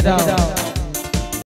it out.